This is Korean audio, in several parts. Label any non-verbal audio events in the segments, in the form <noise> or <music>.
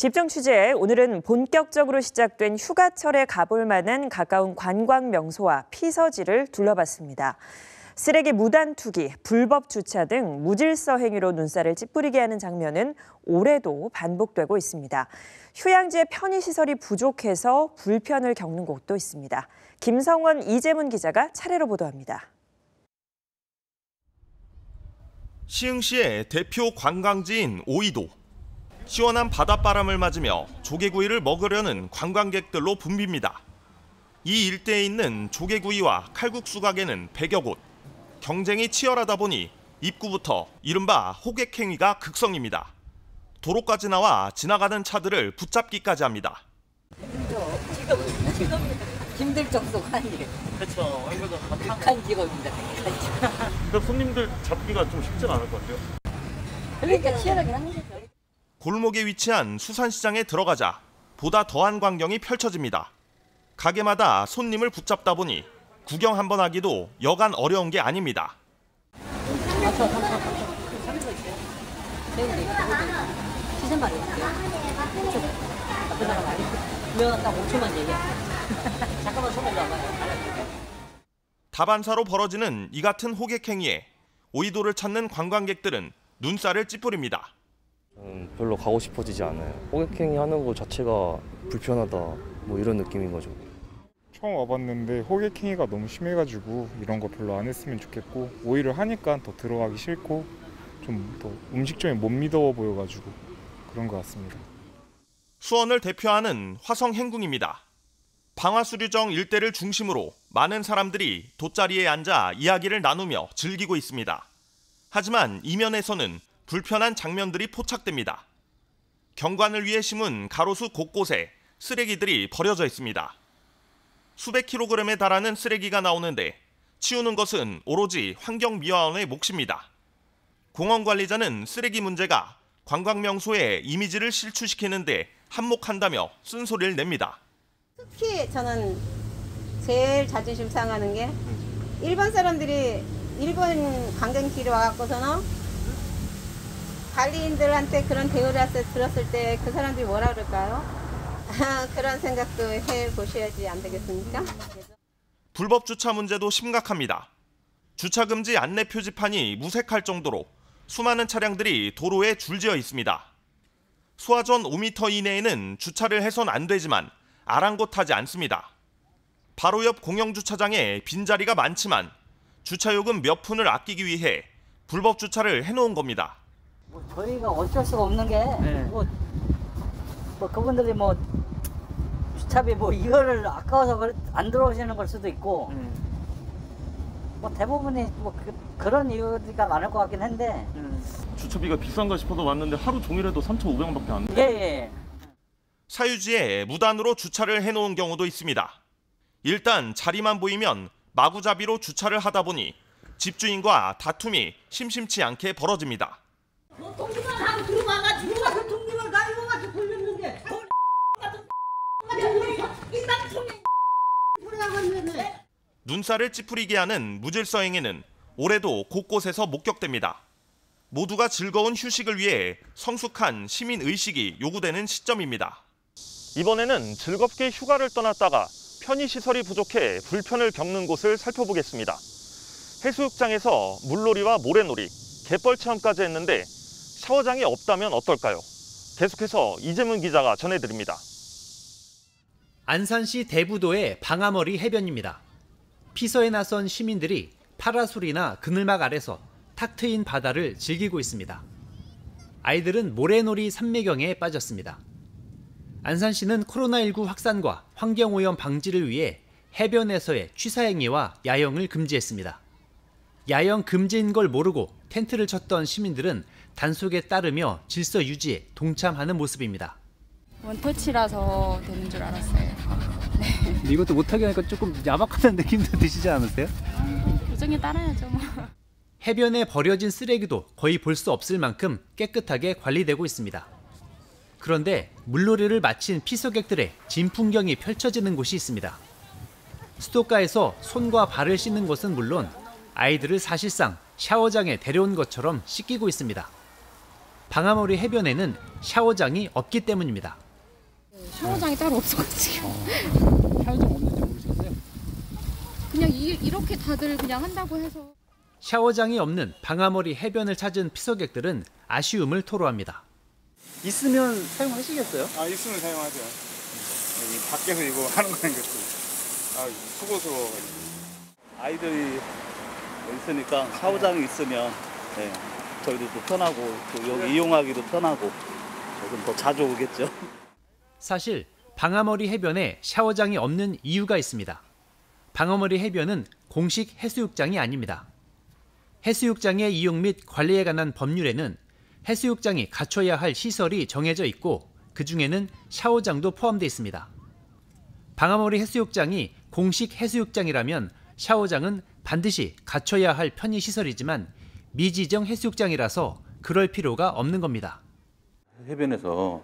집중 취재 오늘은 본격적으로 시작된 휴가철에 가볼 만한 가까운 관광 명소와 피서지를 둘러봤습니다. 쓰레기 무단 투기, 불법 주차 등 무질서 행위로 눈살을 찌푸리게 하는 장면은 올해도 반복되고 있습니다. 휴양지의 편의 시설이 부족해서 불편을 겪는 곳도 있습니다. 김성원, 이재문 기자가 차례로 보도합니다. 시흥시의 대표 관광지인 오이도. 시원한 바닷바람을 맞으며 조개구이를 먹으려는 관광객들로 붐빕니다. 이 일대에 있는 조개구이와 칼국수 가게는 100여 곳. 경쟁이 치열하다 보니 입구부터 이른바 호객행위가 극성입니다. 도로까지 나와 지나가는 차들을 붙잡기까지 합니다. 힘들 정도가 아니에요. 그렇죠. 극한 직업입니다. 근데 손님들 잡기가 좀 쉽진 않을 것 같아요. 그러니까 치열하긴 한 거죠. 골목에 위치한 수산시장에 들어가자 보다 더한 광경이 펼쳐집니다. 가게마다 손님을 붙잡다 보니 구경 한 번 하기도 여간 어려운 게 아닙니다. 시선 말이 없게요. 앞에 나가 말이 그러면 딱 5초만 얘기해. 잠깐만 손을 잡아요. 다반사로 벌어지는 이 같은 호객 행위에 오이도를 찾는 관광객들은 눈살을 찌푸립니다. 음, 별로 가고 싶어지지 않아요. 호객행위 하는 거 자체가 불편하다 뭐 이런 느낌인 거죠. 처음 와봤는데 호객행위가 너무 심해가지고 이런 거 별로 안 했으면 좋겠고 오히려 하니까 더 들어가기 싫고 좀 더 음식점이 못 믿어 보여가지고 그런 것 같습니다. 수원을 대표하는 화성 행궁입니다. 방화수류정 일대를 중심으로 많은 사람들이 돗자리에 앉아 이야기를 나누며 즐기고 있습니다. 하지만 이면에서는 불편한 장면들이 포착됩니다. 경관을 위해 심은 가로수 곳곳에 쓰레기들이 버려져 있습니다. 수백 킬로그램에 달하는 쓰레기가 나오는데 치우는 것은 오로지 환경미화원의 몫입니다. 공원 관리자는 쓰레기 문제가 관광 명소의 이미지를 실추시키는데 한몫한다며 쓴소리를 냅니다. 특히 저는 제일 자존심 상하는 게 일본 사람들이 일본 관광지로 와갖고서는 관리인들한테 그런 대우를 들었을 때 그 사람들이 뭐라 그럴까요? <laughs> 그런 생각도 해보셔야지 안 되겠습니까? 불법 주차 문제도 심각합니다. 주차 금지 안내 표지판이 무색할 정도로 수많은 차량들이 도로에 줄지어 있습니다. 소화전 5m 이내에는 주차를 해선 안 되지만 아랑곳하지 않습니다. 바로 옆 공영주차장에 빈자리가 많지만 주차요금 몇 푼을 아끼기 위해 불법 주차를 해놓은 겁니다. 뭐 저희가 어쩔 수가 없는 게 뭐, 뭐 그분들이 뭐 주차비 뭐 이거를 아까워서 안 들어오시는 걸 수도 있고 뭐 대부분이 뭐 그, 런 이유가 많을 것 같긴 한데 주차비가 비싼가 싶어서 왔는데 하루 종일 해도 3,500원밖에 안 돼. 예 예. 사유지에 무단으로 주차를 해놓은 경우도 있습니다. 일단 자리만 보이면 마구잡이로 주차를 하다 보니 집주인과 다툼이 심심치 않게 벌어집니다. 동기만 하고 들어와가지고 그 동기를 가지고 가서 돌렸는데 같은 우리가 이땅통에 뿌려가는데 눈살을 찌푸리게 하는 무질서 행위는 올해도 곳곳에서 목격됩니다. 모두가 즐거운 휴식을 위해 성숙한 시민 의식이 요구되는 시점입니다. 이번에는 즐겁게 휴가를 떠났다가 편의 시설이 부족해 불편을 겪는 곳을 살펴보겠습니다. 해수욕장에서 물놀이와 모래놀이, 갯벌 체험까지 했는데 샤워장이 없다면 어떨까요? 계속해서 이재문 기자가 전해드립니다. 안산시 대부도의 방아머리 해변입니다. 피서에 나선 시민들이 파라솔이나 그늘막 아래서 탁 트인 바다를 즐기고 있습니다. 아이들은 모래놀이 산매경에 빠졌습니다. 안산시는 코로나19 확산과 환경오염 방지를 위해 해변에서의 취사행위와 야영을 금지했습니다. 야영 금지인 걸 모르고 텐트를 쳤던 시민들은 단속에 따르며 질서 유지에 동참하는 모습입니다. 원터치라서 되는 줄 알았어요. 이것도 못하게 하니까 조금 야박하다는 느낌도 드시지 않으세요? 요정에 따라야죠. 뭐. 해변에 버려진 쓰레기도 거의 볼 수 없을 만큼 깨끗하게 관리되고 있습니다. 그런데 물놀이를 마친 피서객들의 진풍경이 펼쳐지는 곳이 있습니다. 수도가에서 손과 발을 씻는 것은 물론 아이들을 사실상 샤워장에 데려온 것처럼 씻기고 있습니다. 방아머리 해변에는 샤워장이 없기 때문입니다. 샤워장이 따로 없어가지고 샤워장 없는지 모르셨어요? 그냥 이, 이렇게 다들 그냥 한다고 해서 샤워장이 없는 방아머리 해변을 찾은 피서객들은 아쉬움을 토로합니다. 있으면 사용하시겠어요? 아 있으면 사용하죠. 여기 밖에서 이거 하는 거는 것도 아 수고스러워가지고. 아이들이 있으니까 샤워장이 있으면 네, 저희도 또 편하고 또 여기 이용하기도 편하고 조금 더 자주 오겠죠. 사실 방아머리 해변에 샤워장이 없는 이유가 있습니다. 방아머리 해변은 공식 해수욕장이 아닙니다. 해수욕장의 이용 및 관리에 관한 법률에는 해수욕장이 갖춰야 할 시설이 정해져 있고 그 중에는 샤워장도 포함되어 있습니다. 방아머리 해수욕장이 공식 해수욕장이라면 샤워장은 반드시 갖춰야 할 편의시설이지만 미지정 해수욕장이라서 그럴 필요가 없는 겁니다. 해변에서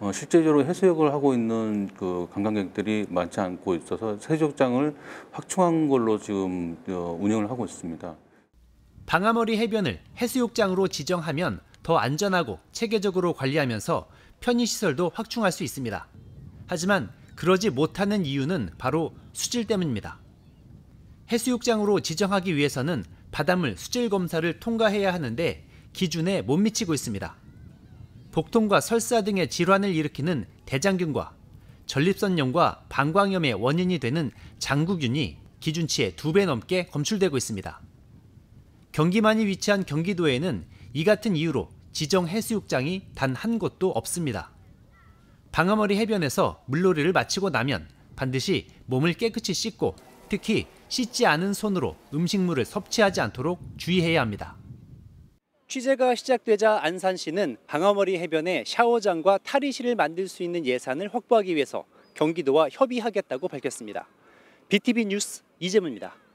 어, 실제적으로 해수욕을 하고 있는 그 관광객들이 많지 않고 있어서 해수욕장을 확충한 걸로 지금 어, 운영을 하고 있습니다. 방아머리 해변을 해수욕장으로 지정하면 더 안전하고 체계적으로 관리하면서 편의시설도 확충할 수 있습니다. 하지만 그러지 못하는 이유는 바로 수질 때문입니다. 해수욕장으로 지정하기 위해서는 바닷물 수질 검사를 통과해야 하는데 기준에 못 미치고 있습니다. 복통과 설사 등의 질환을 일으키는 대장균과 전립선염과 방광염의 원인이 되는 장구균이 기준치의 두 배 넘게 검출되고 있습니다. 경기만이 위치한 경기도에는 이 같은 이유로 지정 해수욕장이 단 한 곳도 없습니다. 방아머리 해변에서 물놀이를 마치고 나면 반드시 몸을 깨끗이 씻고 특히 씻지 않은 손으로 음식물을 섭취하지 않도록 주의해야 합니다. 취재가 시작되자 안산 시는 방아머리 해변에 샤워장과 탈의실을 만들 수 있는 예산을 확보하기 위해서 경기도와 협의하겠다고 밝혔습니다. BTV 뉴스 이재문입니다.